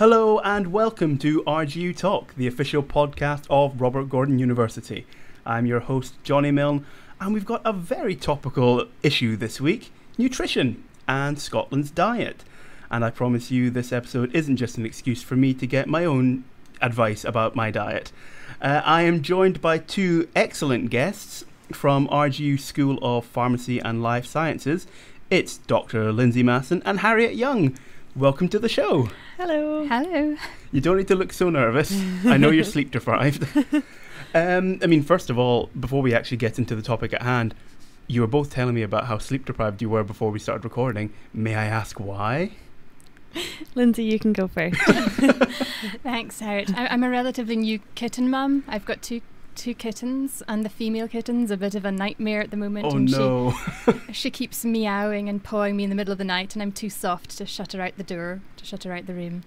Hello and welcome to RGU Talk, the official podcast of Robert Gordon University. I'm your host, Johnny Milne, and we've got a very topical issue this week nutrition and Scotland's diet. And I promise you, this episode isn't just an excuse for me to get my own advice about my diet. Uh, I am joined by two excellent guests from RGU School of Pharmacy and Life Sciences. It's Dr. Lindsey Masson and Harriet Young. Welcome to the show. Hello. Hello. You don't need to look so nervous. I know you're sleep deprived. um, I mean, first of all, before we actually get into the topic at hand, you were both telling me about how sleep deprived you were before we started recording. May I ask why? Lindsey, you can go first. Thanks, Harriet. I- I'm a relatively new kitten mum. I've got two two kittens, and the female kitten's a bit of a nightmare at the moment. Oh and no. She, she keeps meowing and pawing me in the middle of the night, and I'm too soft to shut her out the door, to shut her out the room.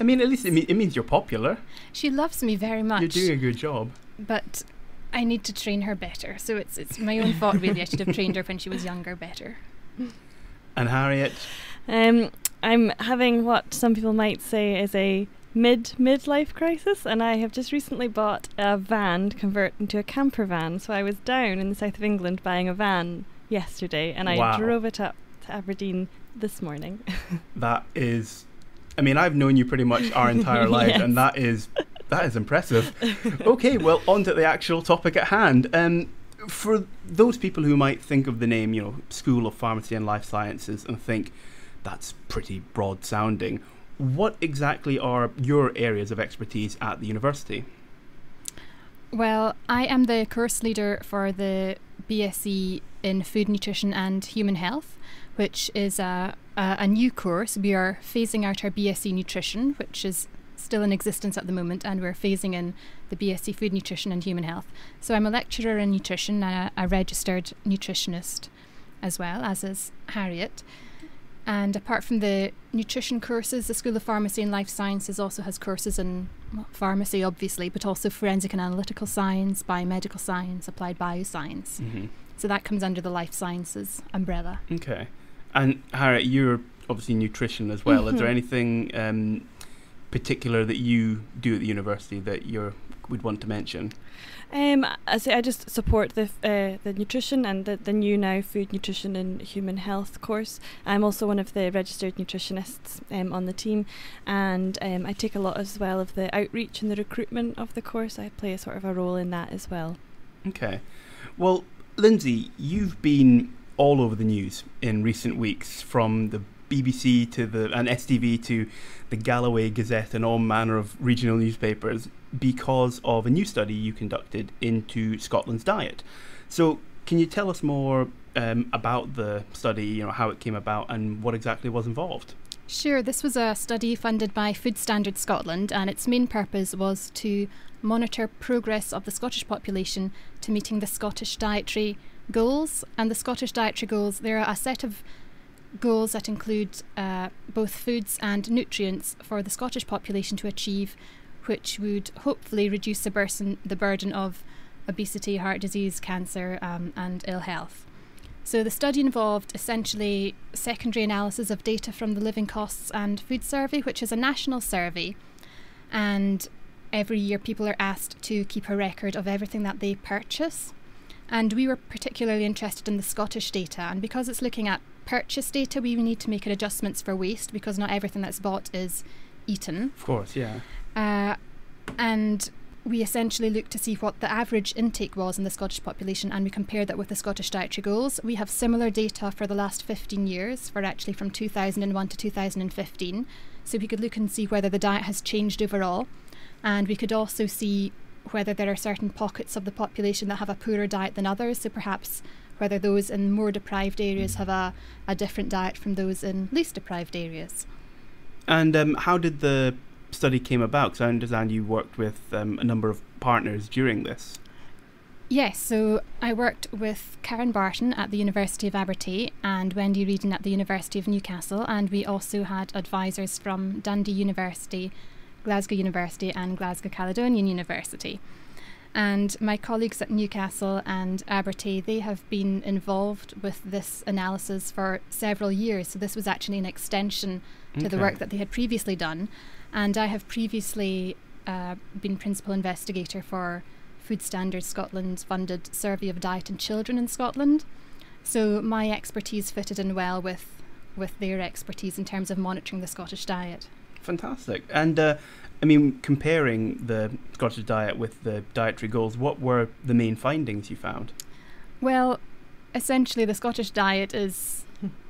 I mean, at least it, mean, it means you're popular. She loves me very much. You're doing a good job. but I need to train her better. So it's it's my own fault really. I should have trained her when she was younger better. And Harriet, Um, I'm having what some people might say is a mid midlife crisis, and I have just recently bought a van to convert into a camper van. So I was down in the south of England buying a van yesterday, and I Wow. drove it up to Aberdeen this morning. that is. I mean, I've known you pretty much our entire lives, and that is that is impressive. okay, well, on to the actual topic at hand. Um, for those people who might think of the name, you know, School of Pharmacy and Life Sciences, and think that's pretty broad sounding, what exactly are your areas of expertise at the university? Well, I am the course leader for the BSc in Food Nutrition and Human Health, which is a, a, a new course. We are phasing out our BSc Nutrition, which is still in existence at the moment, and we're phasing in the BSc Food Nutrition and Human Health. So I'm a lecturer in nutrition and a, a registered nutritionist as well, as is Harriet. And apart from the nutrition courses, the School of Pharmacy and Life Sciences also has courses in well, pharmacy, obviously, but also forensic and analytical science, biomedical science, applied bioscience. Mm-hmm. So that comes under the life sciences umbrella. Okay. And Harriet, you're obviously nutrition as well. Is there Mhm. anything um, particular that you do at the university that you would want to mention? Um, I say I just support the uh, the nutrition and the, the new now food nutrition and human health course. I'm also one of the registered nutritionists um, on the team, and um, I take a lot as well of the outreach and the recruitment of the course. I play a sort of a role in that as well. Okay. Well, Lindsey, you've been all over the news in recent weeks, from the BBC to the and STV to the Galloway Gazette and all manner of regional newspapers because of a new study you conducted into Scotland's diet. So, can you tell us more um, about the study? You know how it came about and what exactly was involved. Sure, this was a study funded by Food Standards Scotland, and its main purpose was to monitor progress of the Scottish population to meeting the Scottish dietary goals. And the Scottish dietary goals, there are a set of goals that include uh, both foods and nutrients for the Scottish population to achieve, which would hopefully reduce the burden, the burden of obesity, heart disease, cancer, um, and ill health. So the study involved essentially secondary analysis of data from the Living Costs and Food Survey, which is a national survey, and every year people are asked to keep a record of everything that they purchase. And we were particularly interested in the Scottish data, and because it's looking at purchase data, we need to make adjustments for waste because not everything that's bought is eaten. Of course, yeah. Uh, and we essentially looked to see what the average intake was in the Scottish population and we compared that with the Scottish dietary goals. We have similar data for the last 15 years, for actually from 2001 to 2015. So we could look and see whether the diet has changed overall. And we could also see whether there are certain pockets of the population that have a poorer diet than others. So perhaps whether those in more deprived areas have a, a different diet from those in least deprived areas. And um, how did the study came about? Because I understand you worked with um, a number of partners during this. Yes, so I worked with Karen Barton at the University of Abertay and Wendy Wrieden at the University of Newcastle, and we also had advisors from Dundee University, Glasgow University, and Glasgow Caledonian University. And my colleagues at Newcastle and Abertay, they have been involved with this analysis for several years. So this was actually an extension to the work that they had previously done. And I have previously uh, been principal investigator for Food Standards Scotland's funded survey of diet in children in Scotland. So my expertise fitted in well with with their expertise in terms of monitoring the Scottish diet. Fantastic. And uh, I mean, comparing the Scottish diet with the dietary goals, what were the main findings you found? Well, essentially, the Scottish diet is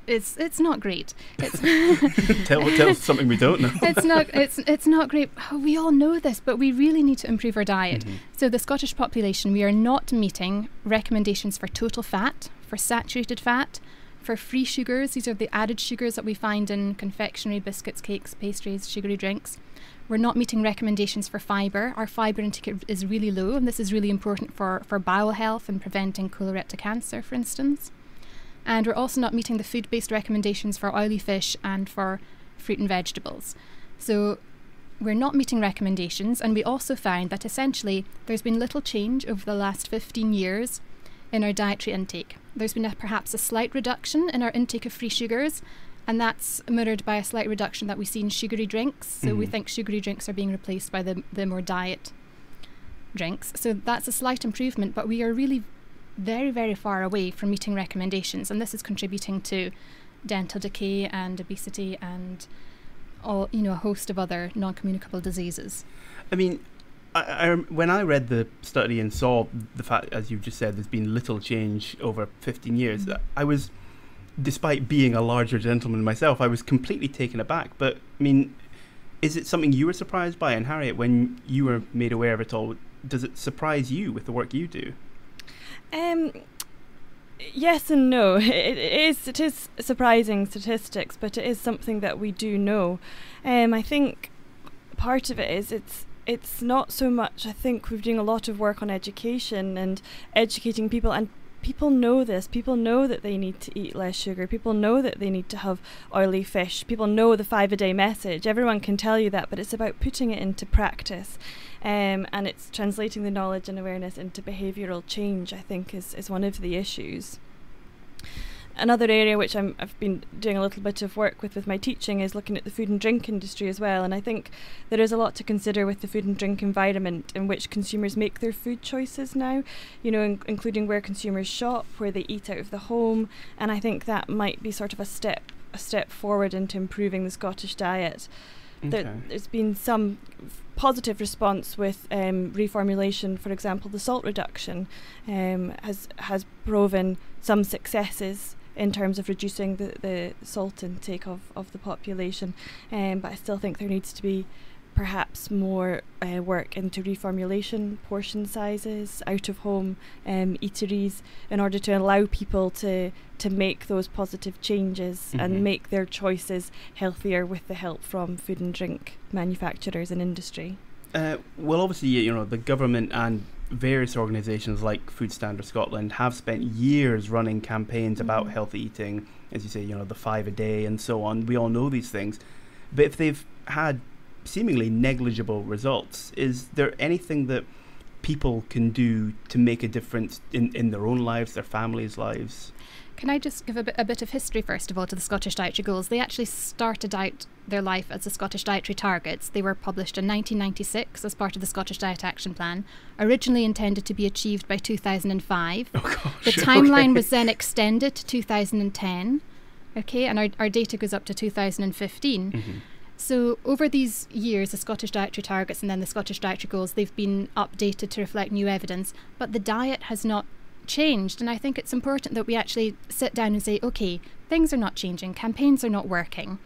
it's it's not great. It's tell, tell us something we don't know. it's not it's it's not great. Oh, We all know this, but we really need to improve our diet. Mhm. So the Scottish population, we are not meeting recommendations for total fat, for saturated fat, for free sugars. These are the added sugars that we find in confectionery, biscuits, cakes, pastries, sugary drinks. We're not meeting recommendations for fibre. Our fibre intake is really low, and this is really important for, for bowel health and preventing colorectal cancer, for instance. And we're also not meeting the food based recommendations for oily fish and for fruit and vegetables. So we're not meeting recommendations, and we also found that essentially there's been little change over the last 15 years in our dietary intake. There's been a, perhaps a slight reduction in our intake of free sugars, and that's mirrored by a slight reduction that we see in sugary drinks. So we Mhm. think sugary drinks are being replaced by the, the more diet drinks. So that's a slight improvement, but we are really very, very far away from meeting recommendations, and this is contributing to dental decay and obesity and all you know a host of other non-communicable diseases. I mean, I, I, when I read the study and saw the fact, as you've just said, there's been little change over 15 years, Mhm. I was, despite being a larger gentleman myself, I was completely taken aback. But, I mean, is it something you were surprised by? And Harriet, when you were made aware of it all, does it surprise you with the work you do? Um, yes and no. It, it is it is surprising statistics, but it is something that we do know. Um, I think part of it is it's it's not so much. I think we're doing a lot of work on education and educating people, and people know this. People know that they need to eat less sugar. People know that they need to have oily fish. People know the five a day message. Everyone can tell you that, but it's about putting it into practice. Um, and it's translating the knowledge and awareness into behavioural change, I think, is, is one of the issues. Another area which I'm, I've been doing a little bit of work with with my teaching is looking at the food and drink industry as well. And I think there is a lot to consider with the food and drink environment in which consumers make their food choices now, you know, in- including where consumers shop, where they eat out of the home. And I think that might be sort of a step a step forward into improving the Scottish diet there, there's been some positive response with um, reformulation. For example, the salt reduction um, has has proven some successes in terms of reducing the, the salt intake of, of the population. Um, but I still think there needs to be perhaps more uh, work into reformulation, portion sizes, out of home um, eateries, in order to allow people to to make those positive changes Mhm. and make their choices healthier with the help from food and drink manufacturers and industry. Uh, well, obviously, you know, the government and various organisations like Food Standard Scotland have spent years running campaigns about Mhm. healthy eating, as you say, you know, the five a day and so on. We all know these things. But if they've had seemingly negligible results, is there anything that people can do to make a difference in, in their own lives, their families' lives? Can I just give a bit, a bit of history, first of all, to the Scottish Dietary Goals? They actually started out their life as the Scottish Dietary Targets. They were published in 1996 as part of the Scottish Diet Action Plan, originally intended to be achieved by 2005. Oh, gosh. The okay. timeline was then extended to 2010, okay, and our, our data goes up to 2015. Mhm. So, over these years, the Scottish Dietary Targets and then the Scottish Dietary Goals, they've been updated to reflect new evidence, but the diet has not changed. And I think it's important that we actually sit down and say, okay, things are not changing, campaigns are not working.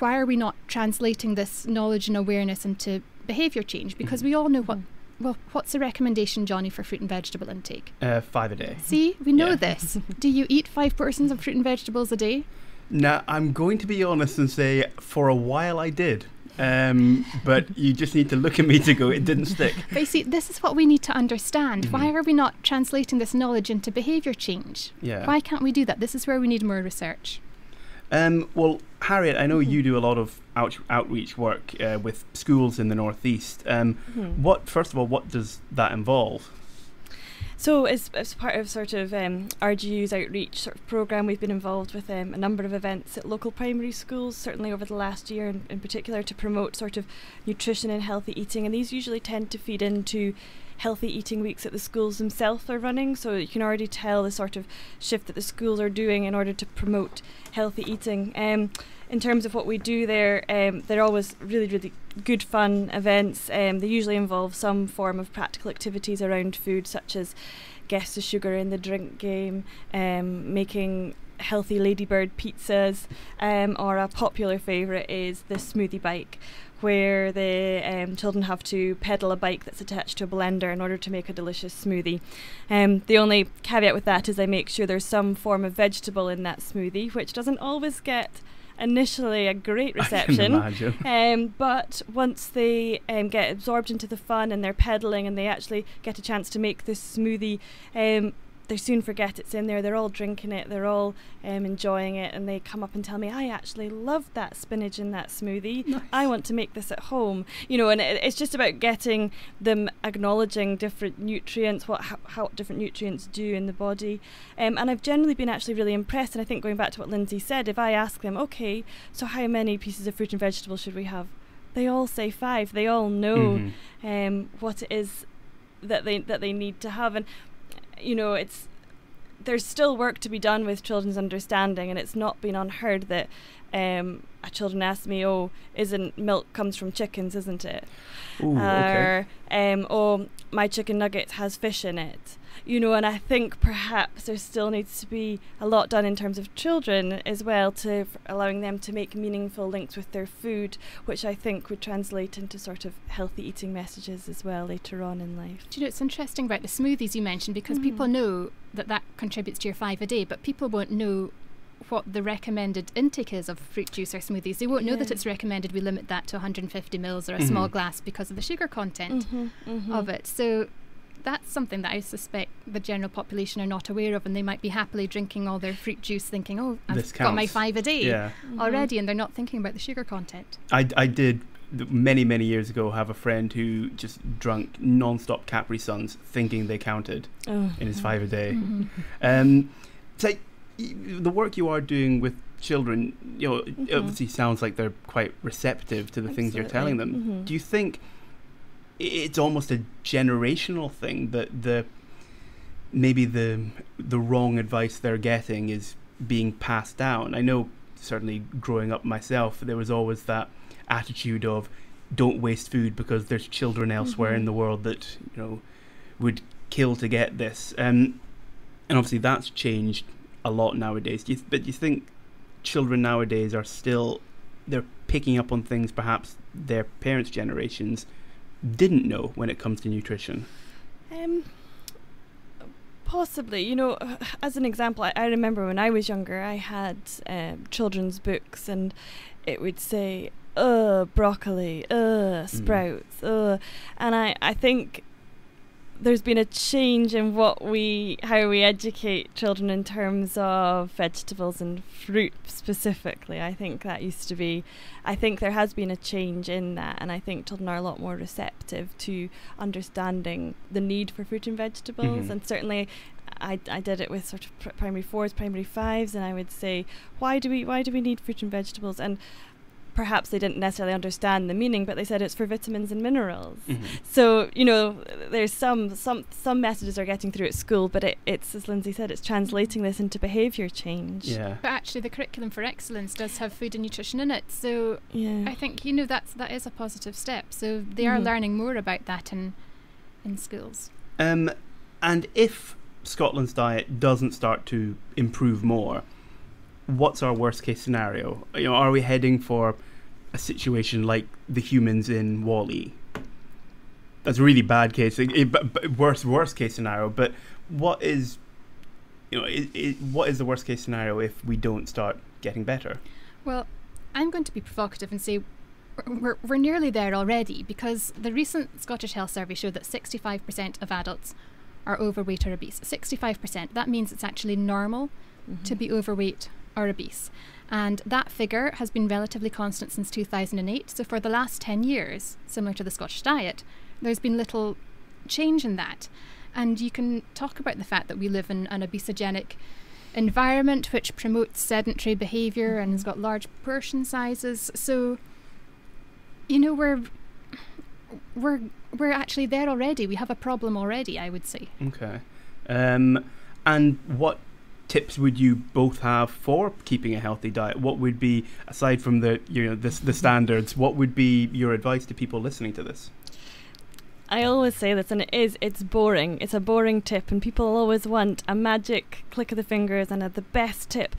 Why are we not translating this knowledge and awareness into behaviour change? Because we all know what. Well, what's the recommendation, Johnny, for fruit and vegetable intake? Uh, five a day. See, we know Yeah. this. Do you eat five portions of fruit and vegetables a day? Now, I'm going to be honest and say, for a while I did. Um, but you just need to look at me to go, it didn't stick. But you see, this is what we need to understand. Why Mhm. are we not translating this knowledge into behaviour change? Yeah. Why can't we do that? This is where we need more research. Um, well, Harriet, I know Mhm. you do a lot of out- outreach work uh, with schools in the northeast. Um, Mhm. what first of all, what does that involve? So, as, as part of sort of um, RGU's outreach sort of program, we've been involved with um, a number of events at local primary schools, certainly over the last year in, in particular, to promote sort of nutrition and healthy eating. And these usually tend to feed into healthy eating weeks that the schools themselves are running. So you can already tell the sort of shift that the schools are doing in order to promote healthy eating. Um, in terms of what we do there, um, they're always really, really good fun events. Um, they usually involve some form of practical activities around food, such as guess the sugar in the drink game, um, making healthy ladybird pizzas, um, or a popular favourite is the smoothie bike. Where the um, children have to pedal a bike that's attached to a blender in order to make a delicious smoothie. Um, the only caveat with that is I make sure there's some form of vegetable in that smoothie, which doesn't always get initially a great reception. Um, but once they um, get absorbed into the fun and they're pedaling and they actually get a chance to make this smoothie, um, they soon forget it's in there. They're all drinking it, they're all um, enjoying it, and they come up and tell me, I actually love that spinach in that smoothie. I want to make this at home. You know, and it, it's just about getting them acknowledging different nutrients, what how, how different nutrients do in the body. Um, and I've generally been actually really impressed. And I think going back to what Lindsey said, if I ask them, okay, so how many pieces of fruit and vegetables should we have? They all say five. They all know Mhm. um, what it is that they that they need to have, and you know it's there's still work to be done with children's understanding, and it's not been unheard that um, a children ask me, "Oh, isn't milk comes from chickens, isn't it?" Ooh, okay. or um, "Oh, my chicken nugget has fish in it." You know, and I think perhaps there still needs to be a lot done in terms of children as well to f- allowing them to make meaningful links with their food, which I think would translate into sort of healthy eating messages as well later on in life. Do you know, it's interesting about the smoothies you mentioned because people Mhm. know that that contributes to your five a day, but people won't know what the recommended intake is of fruit juice or smoothies. They won't know that it's recommended we limit that to 150 mils or a small Mhm. glass because of the sugar content Mm-hmm, of it. So that's something that I suspect the general population are not aware of, and they might be happily drinking all their fruit juice, thinking, "Oh, I've This got my five a day Yeah, already," and they're not thinking about the sugar content. I, I did many many years ago have a friend who just drank non-stop Capri Suns, thinking they counted Oh. in his five a day. Mm-hmm. Um, so the work you are doing with children, you know, it Mhm. obviously sounds like they're quite receptive to the things you're telling them. Absolutely. Mhm. Do you think i- it's almost a generational thing that the maybe the the wrong advice they're getting is being passed down? I know certainly growing up myself, there was always that attitude of don't waste food because there's children elsewhere in Mhm. the world that you know would kill to get this. Um, and obviously that's changed a lot nowadays. Do you th- but do you think children nowadays are still they're picking up on things perhaps their parents' generations didn't know when it comes to nutrition? Um, possibly. You know, as an example, I, I remember when I was younger, I had um, children's books, and it would say, "Uh, broccoli, uh, sprouts, uh," and I, I think there's been a change in what we how we educate children in terms of vegetables and fruit specifically. I think that used to be I think there has been a change in that and I think children are a lot more receptive to understanding the need for fruit and vegetables Mhm. and certainly I, I did it with sort of pr- primary fours, primary fives, and I would say, why do we why do we need fruit and vegetables? And perhaps they didn't necessarily understand the meaning, but they said it's for vitamins and minerals. Mhm. So you know, there's some some some messages are getting through at school, but it, it's as Lindsey said, it's translating this into behaviour change. Yeah. But actually, the curriculum for excellence does have food and nutrition in it, so Yeah. I think you know that's that is a positive step. So they are Mhm. learning more about that in in schools. Um, and if Scotland's diet doesn't start to improve more, what's our worst case scenario? You know, are we heading for a situation like the humans in Wall-E? That's a really bad case, eh, eh, but, but worst worst case scenario. But what is, you know, i i what is the worst case scenario if we don't start getting better? Well, I'm going to be provocative and say we're, we're, we're nearly there already because the recent Scottish Health Survey showed that 65% of adults are overweight or obese. 65%. That means it's actually normal to Mhm. be overweight are obese. And that figure has been relatively constant since 2008. So, for the last 10 years, similar to the Scottish diet, there's been little change in that. And you can talk about the fact that we live in an obesogenic environment which promotes sedentary behaviour and has got large portion sizes. So, you know, we're we're we're actually there already. We have a problem already, I would say. Okay. Um, and what tips would you both have for keeping a healthy diet? What would be aside from the you know the, the standards? What would be your advice to people listening to this? I always say this, and it is, it's boring. It's a boring tip, and people always want a magic click of the fingers and a, the best tip.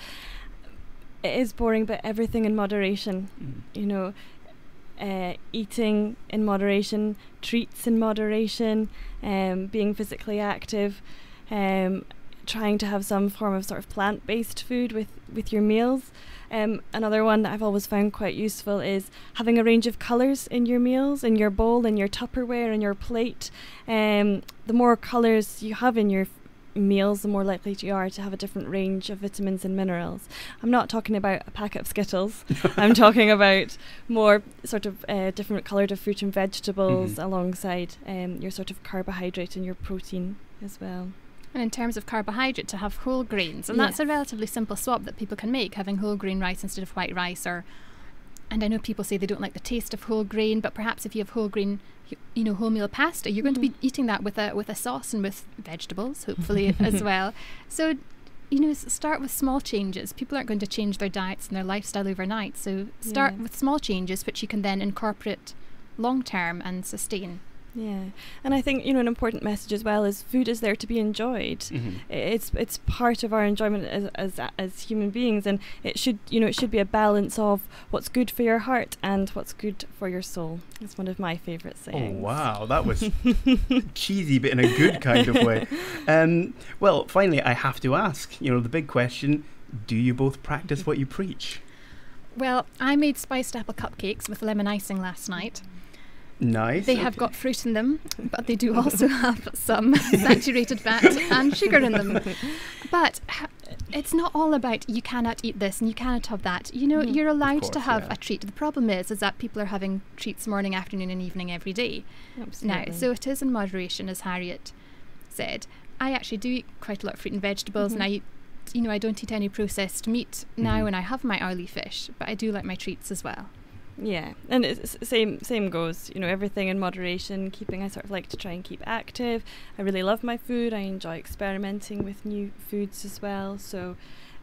It is boring, but everything in moderation. Mm. You know, uh, eating in moderation, treats in moderation, um, being physically active, um, trying to have some form of sort of plant based food with, with your meals. Um, another one that I've always found quite useful is having a range of colours in your meals, in your bowl, in your Tupperware, in your plate. Um, the more colours you have in your meals, the more likely you are to have a different range of vitamins and minerals. I'm not talking about a packet of Skittles. I'm talking about more sort of uh, different coloured of fruit and vegetables Mhm. alongside um, your sort of carbohydrate and your protein as well. And in terms of carbohydrate, to have whole grains, and that's a relatively simple swap that people can make, having whole grain rice instead of white rice. Or, and I know people say they don't like the taste of whole grain, but perhaps if you have whole grain, you, you know, wholemeal pasta, you're going to be Mhm. eating that with a with a sauce and with vegetables, hopefully as well. So, you know, start with small changes. People aren't going to change their diets and their lifestyle overnight. So start Yeah. with small changes, which you can then incorporate long term and sustain. Yeah, and I think you know an important message as well is food is there to be enjoyed. Mhm. It's it's part of our enjoyment as, as as human beings, and it should you know it should be a balance of what's good for your heart and what's good for your soul. It's one of my favourite sayings. Oh sayings. wow, that was cheesy, but in a good kind of way. Um, well, finally, I have to ask. You know, the big question: Do you both practice what you preach? Well, I made spiced apple cupcakes with lemon icing last night. Nice. They have got fruit in them, but they do also have some saturated fat and sugar in them. But it's not all about you cannot eat this and you cannot have that. You know, Mhm. you're allowed to have yeah. a treat. The problem is, is that people are having treats morning, afternoon, and evening every day Absolutely. now. So it is in moderation, as Harriet said. I actually do eat quite a lot of fruit and vegetables, and Mhm. I eat, you know, I don't eat any processed meat now, Mhm. and I have my oily fish, but I do like my treats as well. Yeah, and it's same same goes. You know, everything in moderation. Keeping, I sort of like to try and keep active. I really love my food. I enjoy experimenting with new foods as well. So,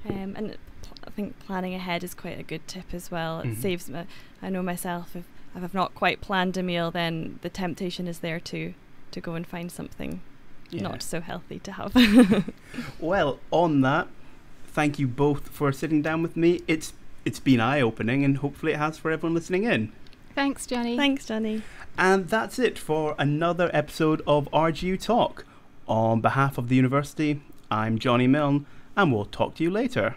um, and I think planning ahead is quite a good tip as well. It Mhm. saves me. I know myself if if I've not quite planned a meal, then the temptation is there to to go and find something Yeah. not so healthy to have. Well, on that, thank you both for sitting down with me. It's it's been eye opening, and hopefully it has for everyone listening in. Thanks, Johnny. Thanks, Johnny. And that's it for another episode of RGU Talk. On behalf of the university, I'm Johnny Milne, and we'll talk to you later.